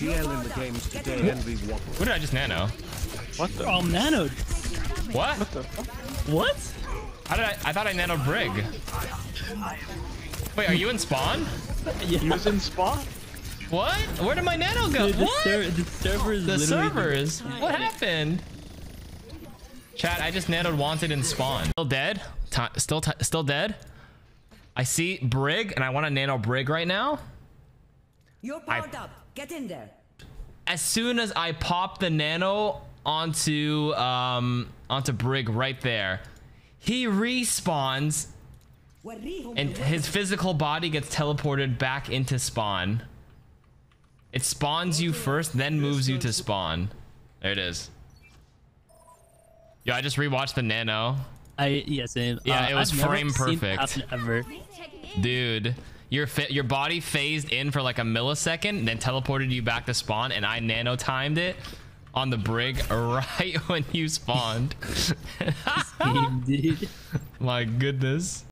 GL in the games today, Envy Wobble. What did I just nano? What the? Oh, nanoed. What? What the? What? How did I? I thought I nanoed Brig. Wait, are you in spawn? He was in spawn. What? Where did my nano go? Dude, the, what? ser- the servers. the literally- servers. What happened? Chat, I just nanoed wanted in spawn. Still dead? Ti still ti still dead? I see Brig and I want to nano Brig right now. You're powered up. Get in there. As soon as I pop the nano onto um onto Brig right there, he respawns and his physical body gets teleported back into spawn. It spawns you first, then moves you to spawn. There it is. Yo, I just rewatched the nano. I yeah same. Yeah, Uh, it was I've frame seen perfect. happen Ever. Dude, your fi- your body phased in for like a millisecond, then teleported you back to spawn, and I nano timed it on the brig right when you spawned. My goodness.